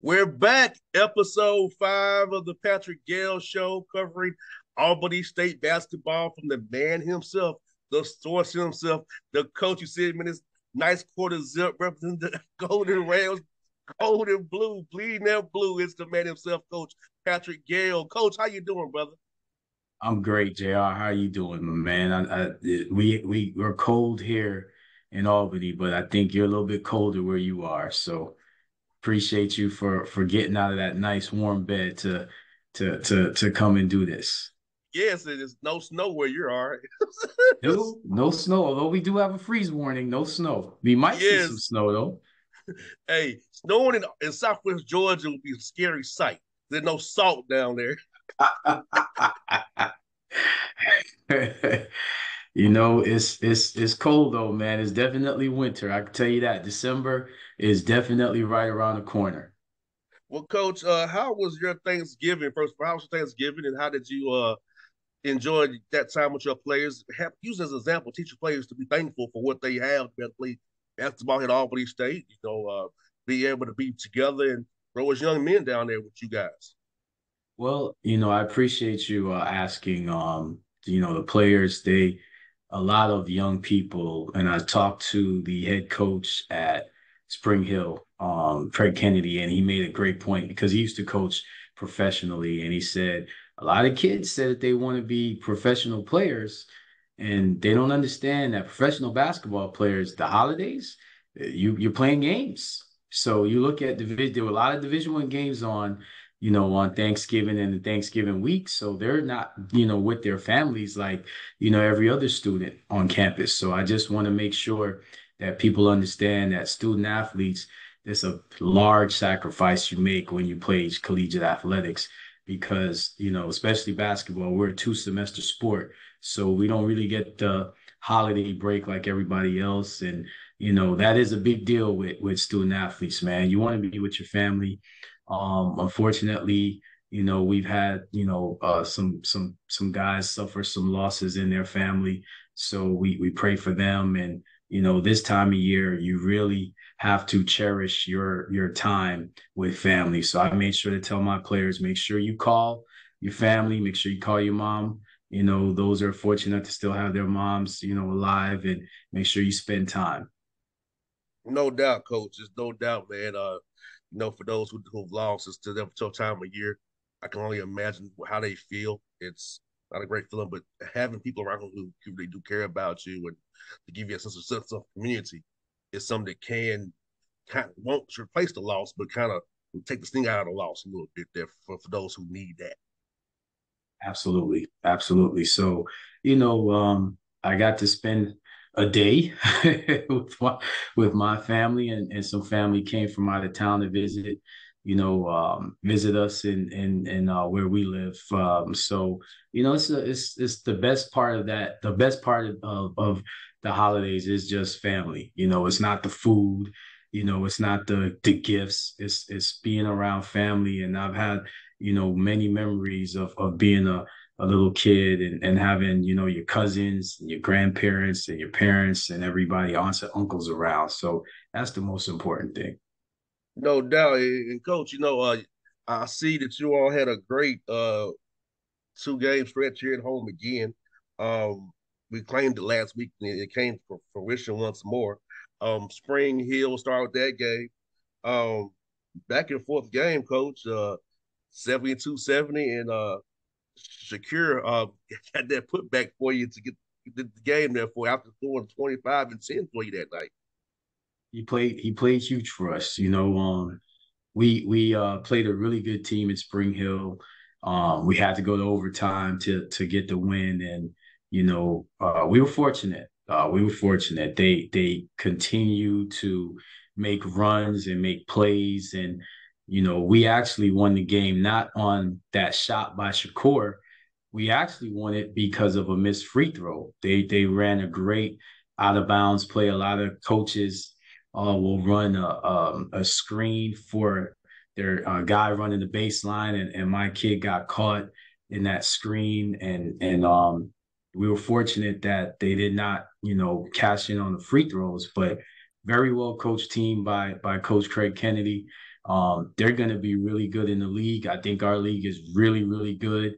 We're back, episode five of the Patrick Gayle Show, covering Albany State basketball from the man himself, the source himself, the coach. You see him in his nice quarter zip representing the Golden Rams, golden blue, bleeding that blue. It's the man himself, Coach Patrick Gayle. Coach, how you doing, brother? I'm great, Jr. How you doing, my man? I, I, we we we're cold here in Albany, but I think you're a little bit colder where you are. So appreciate you for for getting out of that nice warm bed to to to to come and do this. Yes, it is no snow where you are. no, no snow. Although we do have a freeze warning, no snow. We might yes. see some snow though. Hey, snowing in, in Southwest Georgia would be a scary sight. There's no salt down there. you know, it's it's it's cold though, man. It's definitely winter. I can tell you that. December is definitely right around the corner. Well, Coach, uh, how was your Thanksgiving? First, how was your Thanksgiving, and how did you uh, enjoy that time with your players? Have, use as an example, teach your players to be thankful for what they have to be able to play basketball at Albany State. You know, uh, be able to be together and grow as young men down there with you guys. Well, you know, I appreciate you uh, asking. Um, you know, the players they a lot of young people, and I talked to the head coach at Spring Hill, um, Craig Kennedy, and he made a great point because he used to coach professionally, and he said a lot of kids said that they want to be professional players, and they don't understand that professional basketball players, the holidays, you you're playing games. So you look at the there were a lot of Division One games on, you know, on Thanksgiving and the Thanksgiving week. So they're not, you know, with their families like, you know, every other student on campus. So I just want to make sure that people understand that student athletes, there's a large sacrifice you make when you play collegiate athletics because, you know, especially basketball, we're a two semester sport. So we don't really get the holiday break like everybody else. And, you know, that is a big deal with, with student athletes, man. You want to be with your family. Um, unfortunately, you know, we've had, you know, uh, some some some guys suffer some losses in their family. So we we pray for them and you know this time of year you really have to cherish your your time with family. So i made sure to tell my players make sure you call your family make sure you call your mom. You know those are fortunate to still have their moms you know alive and make sure you spend time. No doubt coach. There's no doubt man. Uh you know for those who, who've lost it's to them tough time of year i can only imagine how they feel. It's not a great feeling but having people around who, who really do care about you and to give you a sense of sense of community is something that can kind of won't replace the loss, but kind of take the sting out of the loss a little bit there for, for those who need that. Absolutely. Absolutely. So, you know, um, I got to spend a day with my with my family and, and some family came from out of town to visit you know, um, visit us in in in uh, where we live. Um, so you know, it's a, it's it's the best part of that. The best part of of the holidays is just family. You know, it's not the food. You know, it's not the the gifts. It's it's being around family. And I've had you know many memories of of being a a little kid and, and having you know your cousins and your grandparents and your parents and everybody aunts and uncles around so that's the most important thing no doubt. And coach, you know, uh, I see that you all had a great uh two game stretch here at home again. Um, we claimed it last week and it came to fruition once more. Um, Spring Hill started that game. Um, back and forth game, coach. Uh, 72-70 and uh Shakir uh got that putback for you to get the game there for after scoring 25 and 10 for you that night he played he played huge for us. You know, um, we we uh, played a really good team at Spring Hill. Um, we had to go to overtime to to get the win, and you know, uh, we were fortunate. Uh, we were fortunate. They they continue to make runs and make plays, and you know, we actually won the game not on that shot by Shakur. We actually won it because of a missed free throw. They they ran a great out of bounds play. A lot of coaches uh, will run a, um, a screen for their uh, guy running the baseline, and, and my kid got caught in that screen, and and um, we were fortunate that they did not, you know, cash in on the free throws, but very well coached team by by Coach Craig Kennedy. Um, they're going to be really good in the league. I think our league is really, really good.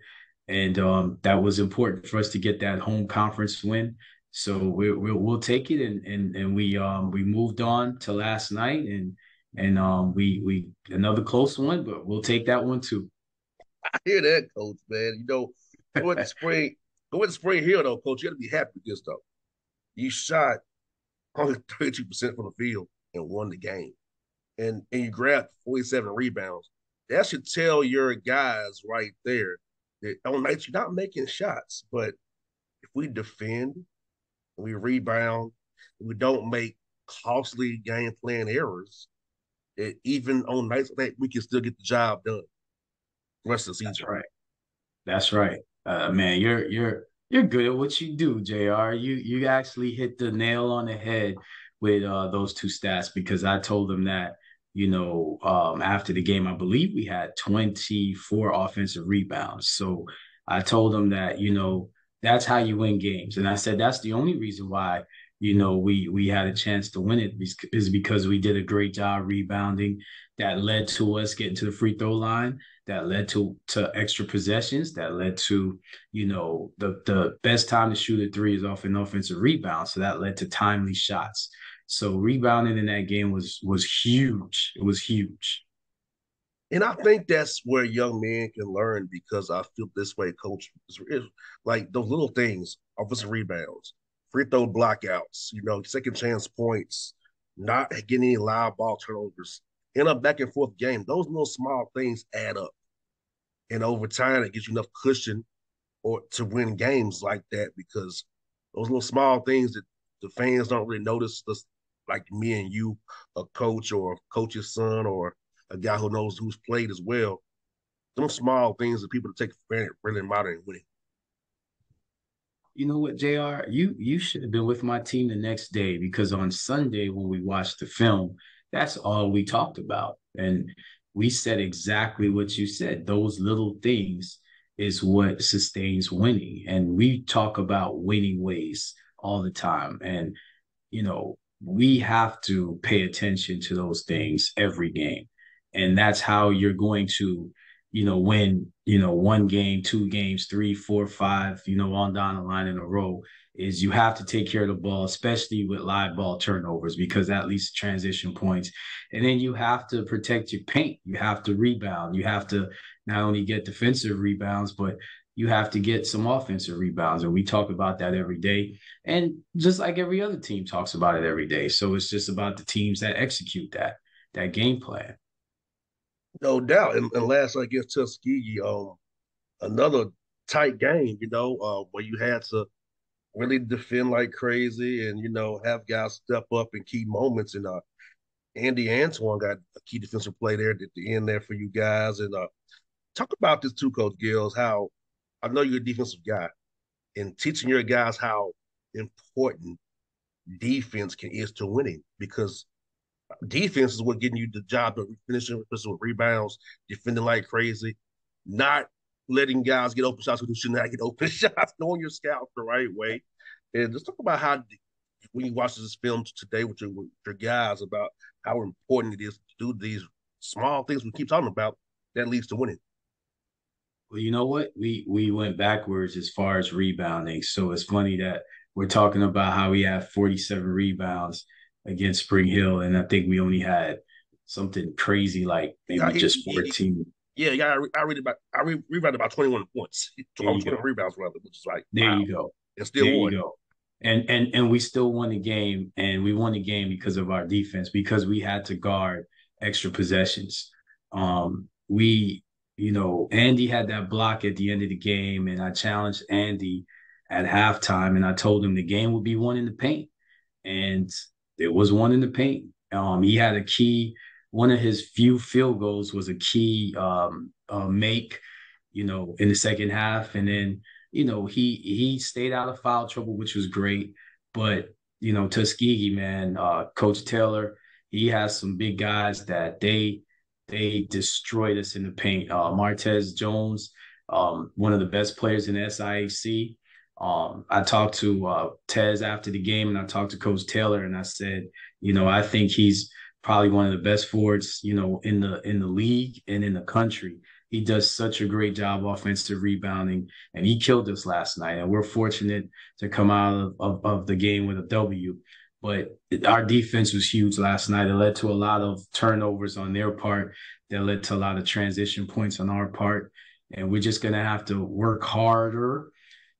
And um, that was important for us to get that home conference win. So we, we, we'll take it. And, and, and we, um, we moved on to last night and, and um, we, we, another close one, but we'll take that one too. I hear that, coach, man. You know, go to spring, go to spring here though, coach. You gotta be happy with this though. You shot only 32% from the field and won the game. And and you grabbed 47 rebounds. That should tell your guys right there that on nights you're not making shots. But if we defend, we rebound, we don't make costly game plan errors, it, even on nights like that, we can still get the job done. The rest of the season. That's right. That's right. Uh, man, you're you're you're good at what you do, Jr. You you actually hit the nail on the head with uh, those two stats because I told them that you know um, after the game I believe we had 24 offensive rebounds. So I told them that you know that's how you win games, and I said that's the only reason why you know we we had a chance to win it is because we did a great job rebounding that led to us getting to the free throw line that led to to extra possessions that led to you know the the best time to shoot a three is off an offensive rebound. So that led to timely shots. So rebounding in that game was was huge. It was huge and I think that's where young men can learn because I feel this way, coach. Like those little things, offensive rebounds, free throw blockouts, you know, second chance points, not getting any live ball turnovers in a back and forth game. Those little small things add up. And over time, it gives you enough cushion or to win games like that because those little small things that the fans don't really notice, like me and you, a coach or a coach's son or a guy who knows who's played as well. Some small things that people take for granted really matter in winning you know what, Jr. You you should have been with my team the next day because on Sunday when we watched the film, that's all we talked about, and we said exactly what you said. Those little things is what sustains winning, and we talk about winning ways all the time, and you know we have to pay attention to those things every game, and that's how you're going to you know, win, you know, one game, two games, three, four, five, you know, on down the line in a row, is you have to take care of the ball, especially with live ball turnovers, because that leads to transition points. And then you have to protect your paint. You have to rebound. You have to not only get defensive rebounds, but you have to get some offensive rebounds. And we talk about that every day. And just like every other team talks about it every day. So it's just about the teams that execute that, that game plan. No doubt. And, and last I guess Tuskegee, um, another tight game, you know, uh, where you had to really defend like crazy and, you know, have guys step up in key moments. And uh, Andy Antoine got a key defensive play there at the end there for you guys. And uh, talk about this too, Coach Gills, how I know you're a defensive guy and teaching your guys how important defense can is to winning because defense is what getting you the job of finishing with rebounds, defending like crazy, not letting guys get open shots who should not get open shots, knowing your scout the right way. And just talk about how when you watch this film today with your, with your guys about how important it is to do these small things we keep talking about that leads to winning. Well, you know what? We we went backwards as far as rebounding. So it's funny that we're talking about how we have 47 rebounds against Spring Hill, and I think we only had something crazy like maybe yeah, just fourteen. Yeah, yeah, I, I read about I read, rebounded about twenty one points, twenty rebounds rather, which is like there wow. you go. And still there won. You go. And and and we still won the game, and we won the game because of our defense because we had to guard extra possessions. Um, we, you know, Andy had that block at the end of the game, and I challenged Andy at halftime, and I told him the game would be won in the paint, and there was one in the paint. Um, he had a key. One of his few field goals was a key um, uh, make, you know, in the second half, and then you know he he stayed out of foul trouble, which was great. But you know, Tuskegee man, uh, Coach Taylor, he has some big guys that they they destroyed us in the paint. Uh, Martez Jones, um, one of the best players in the SIAC. Um, I talked to uh, Tez after the game, and I talked to Coach Taylor, and I said, you know, I think he's probably one of the best forwards, you know, in the in the league and in the country. He does such a great job offensive rebounding, and he killed us last night. And we're fortunate to come out of, of, of the game with a W. But our defense was huge last night. It led to a lot of turnovers on their part. That led to a lot of transition points on our part. And we're just going to have to work harder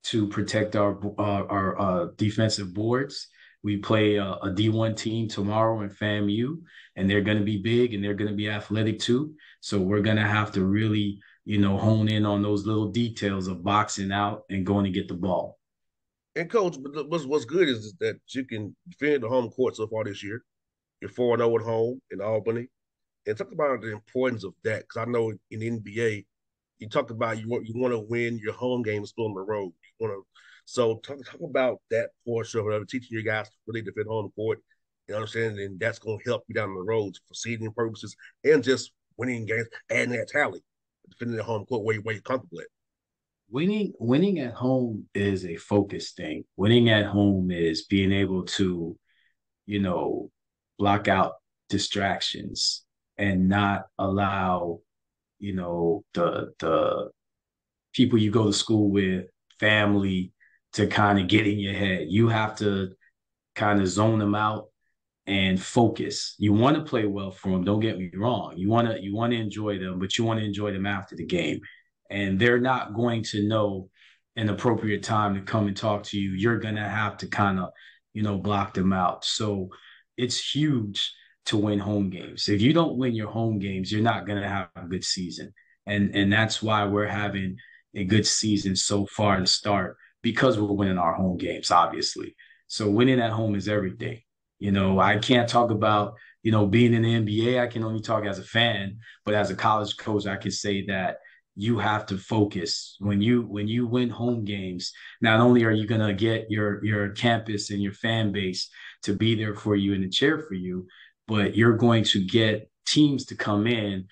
to protect our uh, our uh, defensive boards. We play a a D1 team tomorrow in FAMU, and they're going to be big and they're going to be athletic too. So we're going to have to really, you know, hone in on those little details of boxing out and going to get the ball. And coach, what's what's good is that you can defend the home court so far this year. You're four and zero oh at home in Albany, and talk about the importance of that because I know in NBA you talk about you want you want to win your home games still on the road. You want to so talk, talk about that portion of teaching your guys to really defend home court and understanding and that's going to help you down the road for seeding purposes and just winning games, adding that tally, defending the home court where, you, where you're comfortable at. Winning, winning at home is a focus thing. Winning at home is being able to, you know, block out distractions and not allow you know the the people you go to school with, family, to kind of get in your head. You have to kind of zone them out and focus. You want to play well for them. Don't get me wrong. You want to you want to enjoy them, but you want to enjoy them after the game. And they're not going to know an appropriate time to come and talk to you. You're gonna have to kind of, you know, block them out. So it's huge to win home games. If you don't win your home games, you're not going to have a good season. And and that's why we're having a good season so far to start because we're winning our home games, obviously. So winning at home is everything. You know, I can't talk about, you know, being in the NBA. I can only talk as a fan, but as a college coach, I can say that you have to focus when you when you win home games not only are you going to get your your campus and your fan base to be there for you and to cheer for you but you're going to get teams to come in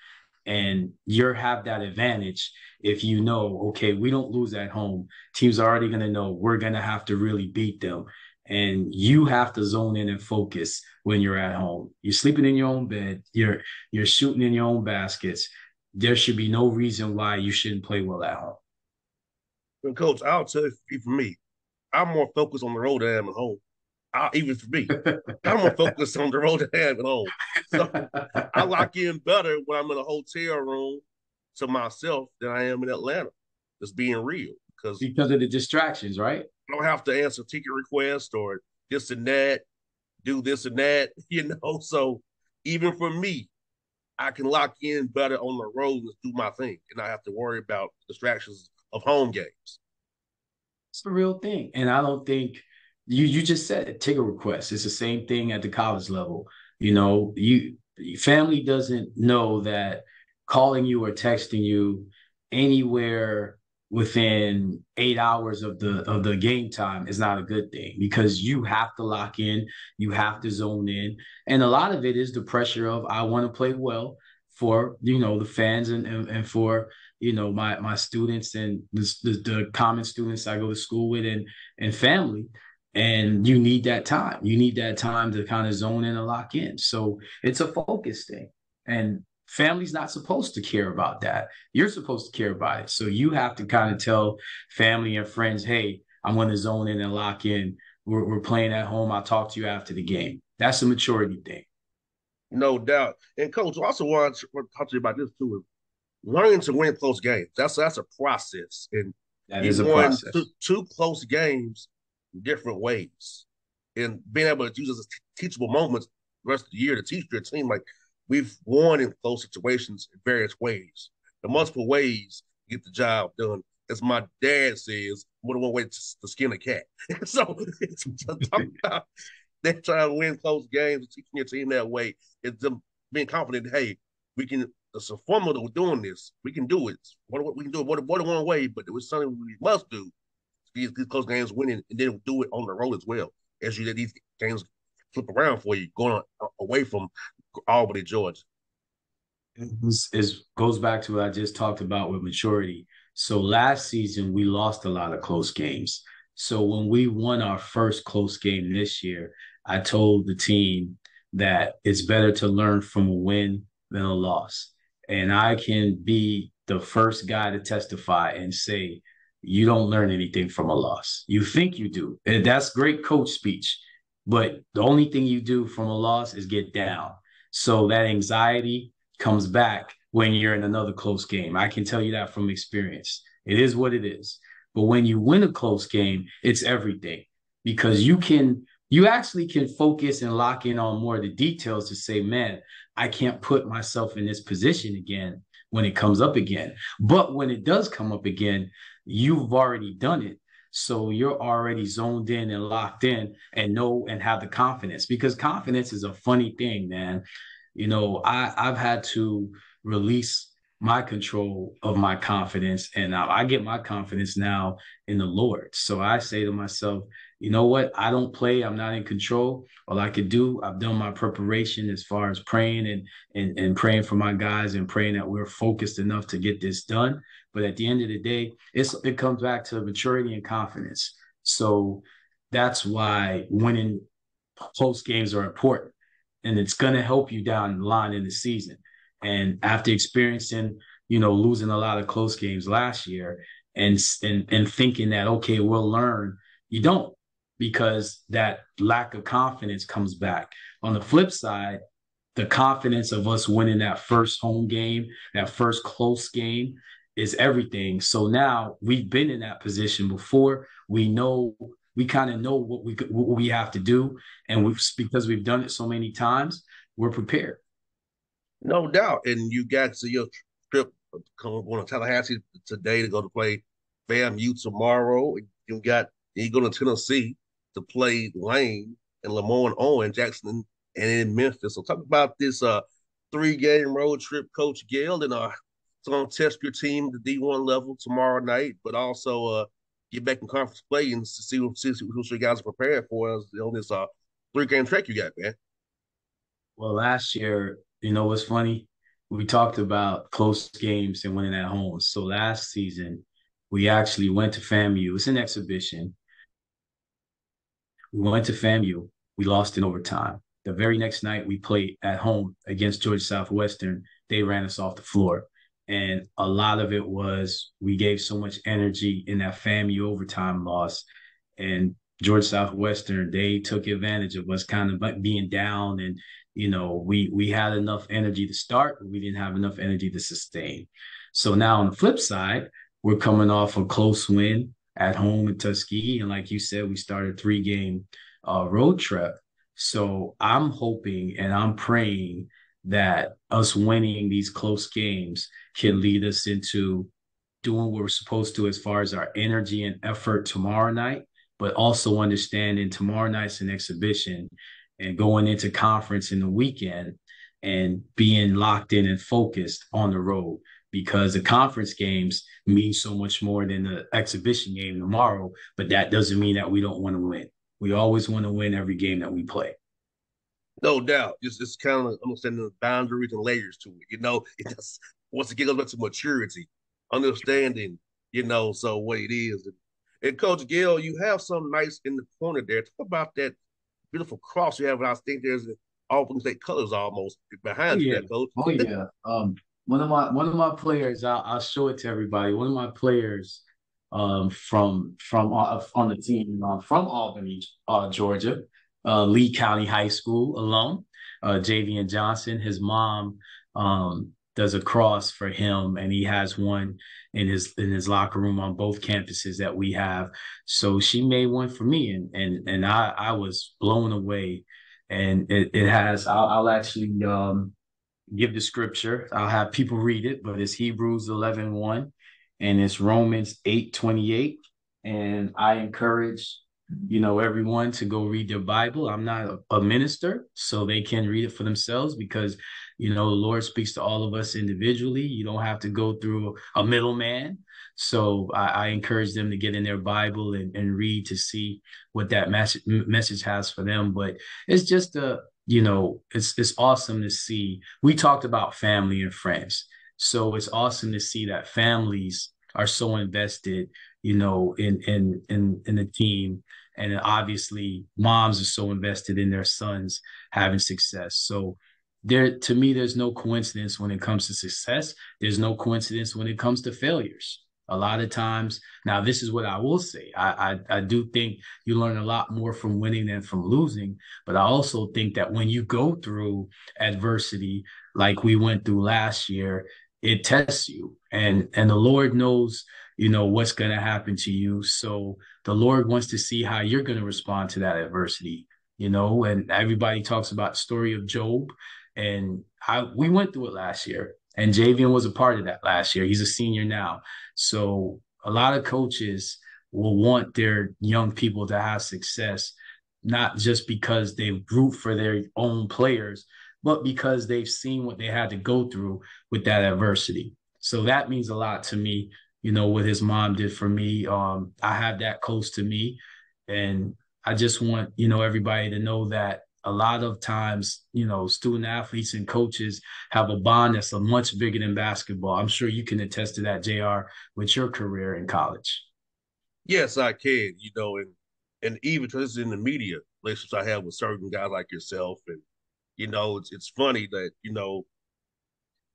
and you have that advantage if you know okay we don't lose at home. Teams are already going to know. We're going to have to really beat them. And you have to zone in and focus when you're at home. You're sleeping in your own bed. You're you're shooting in your own baskets. There should be no reason why you shouldn't play well at home. And coach i'll tell you for me i'm more focused on the road than i am at home. I, even for me, I'm more focused on the road than I am at home. So I lock in better when I'm in a hotel room to myself than I am in Atlanta. Just being real because because of the distractions, right? I don't have to answer ticket requests or this and that, do this and that, you know. So even for me, I can lock in better on the road and do my thing, and I have to worry about distractions of home games. It's the real thing, and I don't think you you just said it, ticket requests. It's the same thing at the college level. You know, you family doesn't know that calling you or texting you anywhere within eight hours of the of the game time is not a good thing because you have to lock in, you have to zone in, and a lot of it is the pressure of I want to play well for you know the fans and and, and for you know my my students and the, the, the common students I go to school with and and family and you need that time. You need that time to kind of zone in and lock in. So it's a focus thing. And family's not supposed to care about that. You're supposed to care about it. So you have to kind of tell family and friends, hey, I'm going to zone in and lock in. We're, we're playing at home. I'll talk to you after the game. That's a maturity thing. No doubt. And coach, I also want to talk to you about this too. Learning to win close games. That's that's a process. And that is a process. Two, two close games different ways. And being able to use as teachable moments the rest of the year to teach your team, like we've won in close situations in various ways. The multiple ways to get the job done. As my dad says, more than one way to, to skin a cat. so it's talking about that trying to win close games, teaching your team that way. It's them being confident, hey, we can it's a formula we're doing this. We can do it. What, what we can do it more, more than one way, but it was something we must do these, these close games winning and then do it on the road as well. As you let these games flip around for you, going away from Albany, Georgia. It goes back to what I just talked about with maturity. So last season we lost a lot of close games. So when we won our first close game this year, I told the team that it's better to learn from a win than a loss. And I can be the first guy to testify and say, you don't learn anything from a loss. You think you do. And that's great coach speech. But the only thing you do from a loss is get down. So that anxiety comes back when you're in another close game. I can tell you that from experience. It is what it is. But when you win a close game, it's everything because you can you actually can focus and lock in on more of the details to say, man, I can't put myself in this position again when it comes up again. But when it does come up again, you've already done it. So you're already zoned in and locked in and know and have the confidence because confidence is a funny thing, man. You know, I, I've had to release my control of my confidence and I, I get my confidence now in the Lord. So I say to myself, you know what? I don't play. I'm not in control. All I could do, I've done my preparation as far as praying and and and praying for my guys and praying that we're focused enough to get this done. But at the end of the day, it's it comes back to maturity and confidence. So that's why winning close games are important. And it's gonna help you down the line in the season. And after experiencing, you know, losing a lot of close games last year and and and thinking that okay, we'll learn, you don't because that lack of confidence comes back. On the flip side, the confidence of us winning that first home game, that first close game is everything. So now we've been in that position before. We know we kind of know what we what we have to do, and we because we've done it so many times, we're prepared. No doubt, and you got to your trip going to Tallahassee today to go to play FAMU tomorrow. You got you go to Tennessee to play Lane and LeMoyne-Owen, Jackson, and in Memphis. So talk about this uh, three game road trip, Coach Gayle, and uh, it's going to test your team the D1 level tomorrow night, but also uh, get back in conference play and see what see, what you guys are prepared for on this uh, three game track you got, man. Well, last year, you know what's funny? We talked about close games and winning at home. So last season, we actually went to FAMU. It's an exhibition. We went to FAMU. We lost in overtime. The very next night, we played at home against Georgia Southwestern. They ran us off the floor. And a lot of it was we gave so much energy in that FAMU overtime loss. And Georgia Southwestern, they took advantage of us kind of being down and you know, we we had enough energy to start, but we didn't have enough energy to sustain. So now on the flip side, we're coming off a close win at home in Tuskegee. And like you said, we started three game uh, road trip. So I'm hoping and I'm praying that us winning these close games can lead us into doing what we're supposed to as far as our energy and effort tomorrow night, but also understanding tomorrow night's an exhibition and going into conference in the weekend and being locked in and focused on the road because the conference games mean so much more than the exhibition game tomorrow. But that doesn't mean that we don't want to win. We always want to win every game that we play. No doubt. Just it's kind of understanding the boundaries and layers to it. You know, it just once again goes back to maturity, understanding, you know, so what it is. And, and Coach Gayle, you have some nice in the corner there. Talk about that beautiful cross you have. And I think there's all from state colors almost behind oh, yeah. you, Coach. Oh yeah. Um, one of my one of my players, I'll, I'll show it to everybody. One of my players um, from from uh, on the team uh, from Albany, uh, Georgia, uh, Lee County High School alum, uh, Javian Johnson. His mom um, does a cross for him, and he has one in his in his locker room on both campuses that we have. So she made one for me, and and and I I was blown away. And it, it has I'll, I'll actually um, give the scripture. I'll have people read it, but it's Hebrews 11 1 and it's Romans 8 28. And I encourage, you know, everyone to go read their Bible. I'm not a, a minister, so they can read it for themselves because, you know, the Lord speaks to all of us individually. You don't have to go through a middleman. So I, I encourage them to get in their Bible and, and read to see what that message message has for them. But it's just a you know, it's it's awesome to see. We talked about family and friends. So it's awesome to see that families are so invested, you know, in in in in the team And obviously, moms are so invested in their sons having success. So there to me, there's no coincidence when it comes to success. There's no coincidence when it comes to failures. A lot of times, now this is what I will say. I, I, I do think you learn a lot more from winning than from losing. But I also think that when you go through adversity, like we went through last year, it tests you, and and the Lord knows you know what's going to happen to you. So the Lord wants to see how you're going to respond to that adversity. You know, and everybody talks about the story of Job, and I we went through it last year and Javian was a part of that last year. He's a senior now. So a lot of coaches will want their young people to have success, not just because they root for their own players, but because they've seen what they had to go through with that adversity. So that means a lot to me, you know, what his mom did for me. Um, I have that close to me. And I just want, you know, everybody to know that a lot of times, you know, student athletes and coaches have a bond that's a much bigger than basketball. I'm sure you can attest to that, JR, with your career in college. Yes, I can. You know, and and even because in the media relationships I have with certain guys like yourself, and you know, it's it's funny that you know,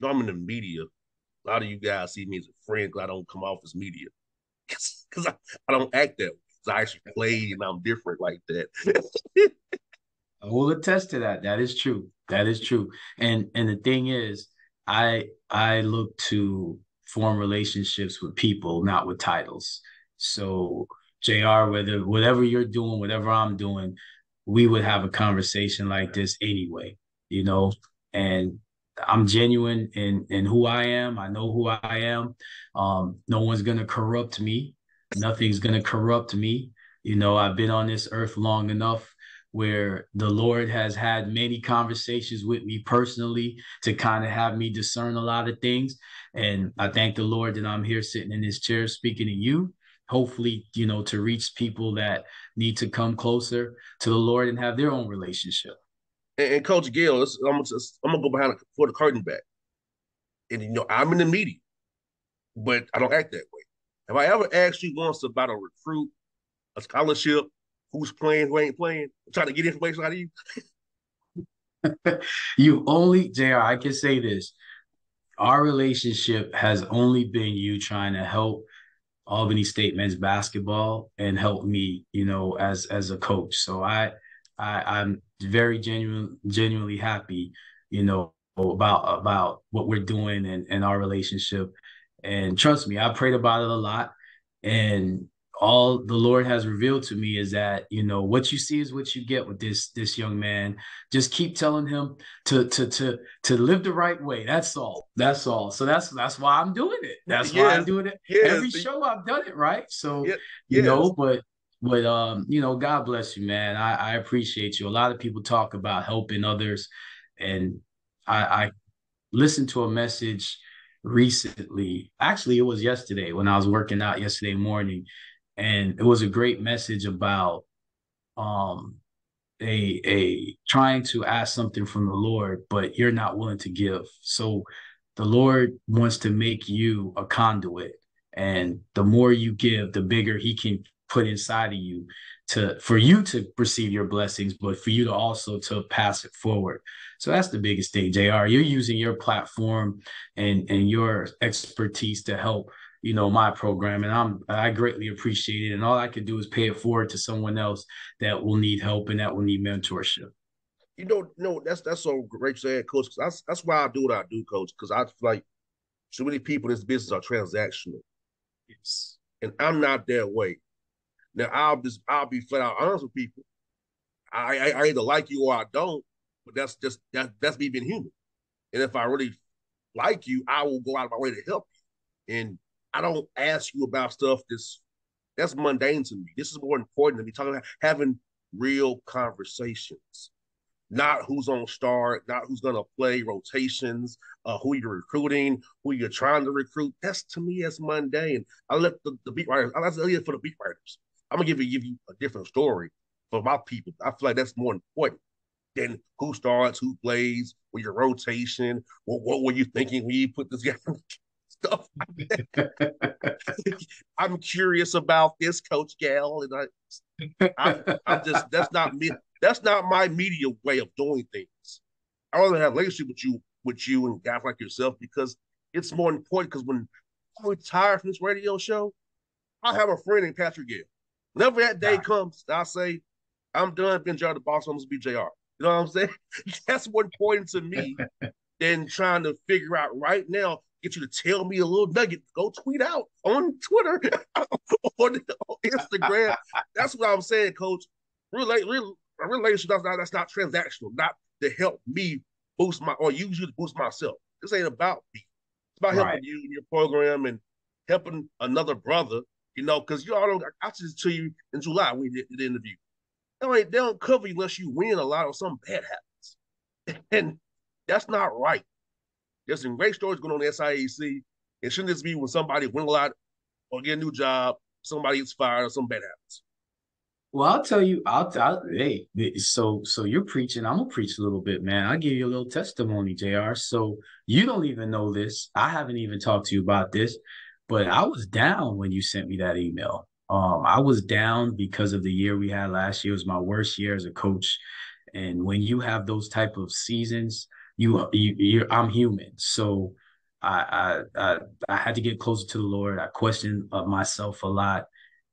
I'm in the media. A lot of you guys see me as a friend because I don't come off as media because I, I don't act that way. I actually play and I'm different like that. I will attest to that. That is true. That is true. And and the thing is, I I look to form relationships with people, not with titles. So JR, whether whatever you're doing, whatever I'm doing, we would have a conversation like this anyway, you know. And I'm genuine in in who I am. I know who I am. Um, no one's gonna corrupt me. Nothing's gonna corrupt me. You know, I've been on this earth long enough where the Lord has had many conversations with me personally to kind of have me discern a lot of things. And I thank the Lord that I'm here sitting in this chair speaking to you. Hopefully, you know, to reach people that need to come closer to the Lord and have their own relationship. And, and Coach Gill, I'm gonna, I'm gonna go behind for the curtain back. And you know, I'm in the media, but I don't act that way. Have I ever asked you once about a recruit, a scholarship, who's playing, who ain't playing, I'm trying to get information out of you. you only, JR, I can say this. Our relationship has only been you trying to help Albany State men's basketball and help me, you know, as as a coach. So I I I'm very genuine genuinely happy, you know, about about what we're doing and, and our relationship. And trust me, I prayed about it a lot. And all the Lord has revealed to me is that you know what you see is what you get with this this young man. Just keep telling him to to to to live the right way. That's all. That's all. So that's that's why I'm doing it. That's yes. why I'm doing it. Yes. Every show I've done it right. So yes. you know, but but um, you know, God bless you, man. I, I appreciate you. A lot of people talk about helping others, and I, I listened to a message recently. Actually, it was yesterday when I was working out yesterday morning and it was a great message about um a a trying to ask something from the Lord, but you're not willing to give. So the Lord wants to make you a conduit, and the more you give, the bigger He can put inside of you to for you to receive your blessings, but for you to also to pass it forward. So that's the biggest thing, Jr. You're using your platform and and your expertise to help you know my program and i'm i greatly appreciate it and all i can do is pay it forward to someone else that will need help and that will need mentorship. You know no that's that's so great saying coach that's that's why i do what i do coach because i feel like so many people in this business are transactional. Yes. And i'm not that way. Now i'll just i'll be flat out honest with people. I i, I either like you or i don't but that's just that that's me being human. And if i really like you i will go out of my way to help you. And I don't ask you about stuff that's that's mundane to me. This is more important to me. Talking about having real conversations, not who's on start, not who's going to play rotations, uh, who you're recruiting, who you're trying to recruit. That's to me as mundane. I let the, the beat writers. I let it for the beat writers. I'm gonna give you give you a different story for my people. I feel like that's more important than who starts, who plays, or your rotation. What, what were you thinking when you put this guy? Stuff. I'm curious about this, Coach Gal, and I, I, I'm just that's not me. That's not my media way of doing things. I rather have relationship with you, with you and guys like yourself because it's more important. Because when I retire from this radio show, I have a friend named Patrick Gayle. Whenever that day ah. comes, I say, I'm done being JR the boss. I'm gonna be JR. You know what I'm saying? That's more important to me than trying to figure out right now. Get you to tell me a little nugget. Go tweet out on Twitter or on Instagram. That's what I'm saying, Coach. Relate, real, a relationship that's not that's not transactional. Not to help me boost my or use you to boost myself. This ain't about me. It's about right. helping you in your program and helping another brother. You know, because you all don't. I said to you in July when we did the interview. They don't, they don't cover you unless you win a lot or something bad happens, and that's not right. There's some great stories going on in SIAC. It shouldn't just be when somebody win a lot or get a new job, somebody gets fired or something bad happens. Well, I'll tell you, I'll, I'll hey, so so you're preaching. I'm gonna preach a little bit, man. I'll give you a little testimony, Jr. So you don't even know this. I haven't even talked to you about this, but I was down when you sent me that email. Um, I was down because of the year we had last year. It was my worst year as a coach, and when you have those type of seasons, you you you. I'm human, so I, I I I had to get closer to the Lord. I questioned uh, myself a lot,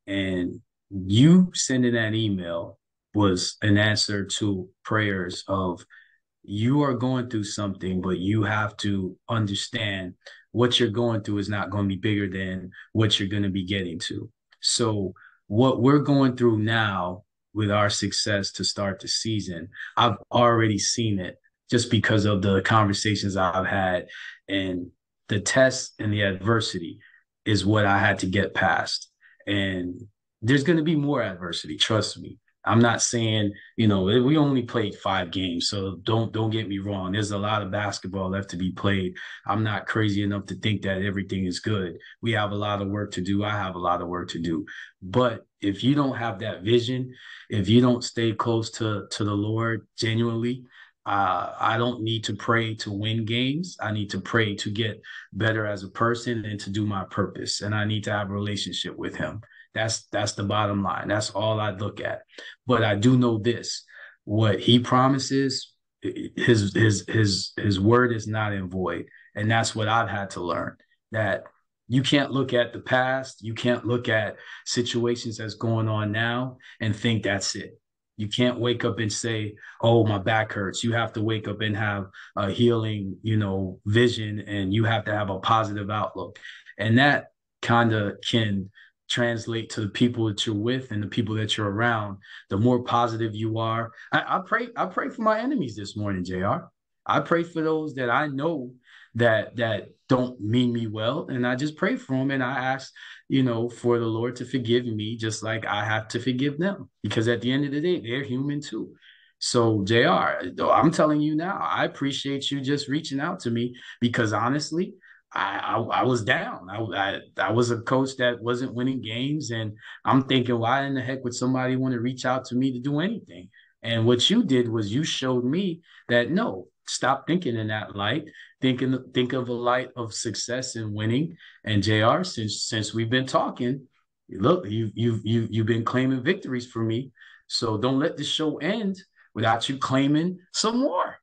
and you sending that email was an answer to prayers of you are going through something, but you have to understand what you're going through is not going to be bigger than what you're going to be getting to. So, what we're going through now with our success to start the season, I've already seen it just because of the conversations I've had and the tests and the adversity is what I had to get past. And there's going to be more adversity. Trust me. I'm not saying, you know, eh, we only played five games, so don't don't get me wrong. There's a lot of basketball left to be played. I'm not crazy enough to think that everything is good. We have a lot of work to do. I have a lot of work to do. But if you don't have that vision, if you don't stay close to to the Lord genuinely, uh, I don't need to pray to win games. I need to pray to get better as a person and to do my purpose. And I need to have a relationship with Him. That's that's the bottom line. That's all I look at. But I do know this: what he promises, his his his his word is not in void, and that's what I've had to learn. That you can't look at the past, you can't look at situations that's going on now and think that's it. You can't wake up and say, "Oh, my back hurts." You have to wake up and have a healing, you know, vision, and you have to have a positive outlook, and that kind of can translate to the people that you're with and the people that you're around, the more positive you are. I, I pray, I pray for my enemies this morning, JR. I pray for those that I know that that don't mean me well. And I just pray for them and I ask, you know, for the Lord to forgive me just like I have to forgive them. Because at the end of the day, they're human too. So, JR, I'm telling you now, I appreciate you just reaching out to me because honestly, I, I, I was down. I, I, I was a coach that wasn't winning games, and I'm thinking, why in the heck would somebody want to reach out to me to do anything? And what you did was you showed me that no, stop thinking in that light. Thinking think of a light of success and winning. And Jr. Since since we've been talking, look, you you you you've been claiming victories for me. So don't let the show end without you claiming some more.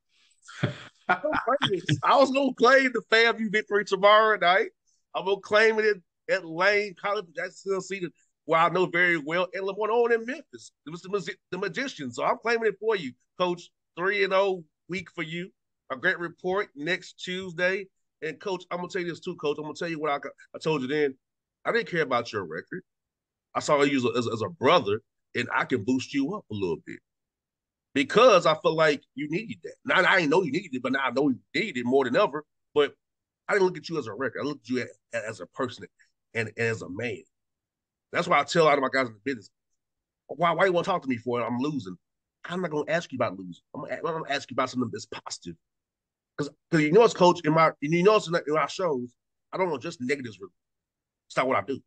I was gonna claim the FAMU victory tomorrow night. I'm gonna claim it at Lane College. That's still seated where I know very well, and went on in Memphis. It was the, the magician. So I'm claiming it for you, Coach. Three and zero oh week for you. A great report next Tuesday. And Coach, I'm gonna tell you this too, Coach. I'm gonna tell you what I I told you then. I didn't care about your record. I saw you as as a brother, and I can boost you up a little bit because I feel like you needed that. Now I didn't know you needed it, but now I know you needed it more than ever. But I didn't look at you as a record. I looked at you as, as a person and, and, as a man. That's why I tell a lot of my guys in the business, why why you want to talk to me for it? I'm losing. I'm not going to ask you about losing. I'm going to ask you about something that's positive. Because you know, as coach in my you know, in our shows, I don't know just negatives. Really. It's not what I do.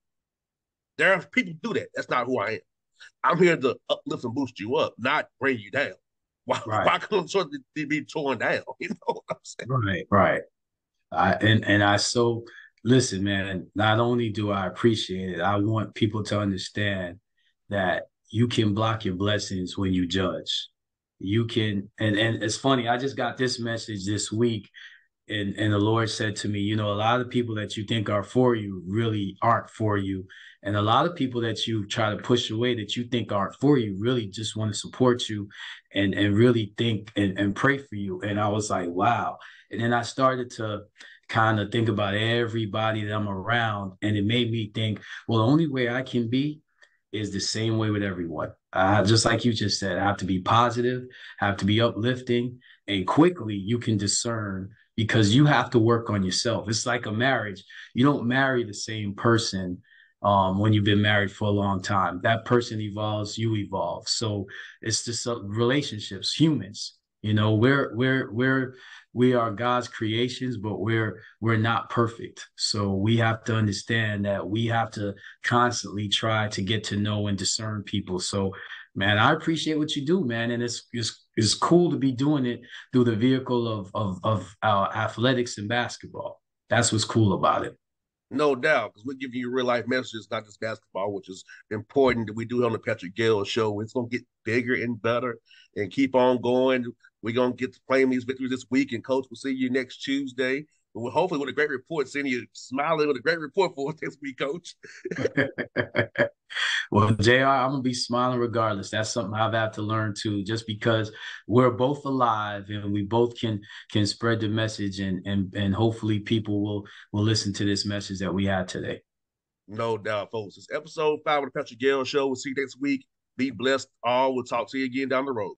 There are people do that. That's not who I am. I'm here to uplift and boost you up, not bring you down. Why, right. why sort of be torn down? You know what I'm saying? Right, right. I, and and I so listen, man, not only do I appreciate it, I want people to understand that you can block your blessings when you judge. You can, and and it's funny. I just got this message this week, and and the Lord said to me, you know, a lot of people that you think are for you really aren't for you, and a lot of people that you try to push away that you think aren't for you really just want to support you, and and really think and, and pray for you. And I was like, wow. And then I started to kind of think about everybody that I'm around. And it made me think, well, the only way I can be is the same way with everyone. Uh, just like you just said, I have to be positive, have to be uplifting, and quickly you can discern because you have to work on yourself. It's like a marriage. You don't marry the same person um, when you've been married for a long time. That person evolves, you evolve. So it's just uh, relationships, humans. You know, we're we're we're we are God's creations, but we're we're not perfect. So we have to understand that we have to constantly try to get to know and discern people. So man, I appreciate what you do, man. And it's it's it's cool to be doing it through the vehicle of of of our athletics and basketball. That's what's cool about it. No doubt, because we're giving you real life messages, not just basketball, which is important that we do it on the Patrick Gayle show. It's gonna get bigger and better and keep on going. We're gonna get to playing these victories this week, and coach, we'll see you next Tuesday. Hopefully with a great report, sending you smiling with a great report for us this week, coach. well, JR, I'm gonna be smiling regardless. That's something I've had to learn too, just because we're both alive and we both can can spread the message and and and hopefully people will will listen to this message that we had today. No doubt, folks. It's episode five of the Patrick Gayle Show. We'll see you next week. Be blessed all. We'll talk to you again down the road.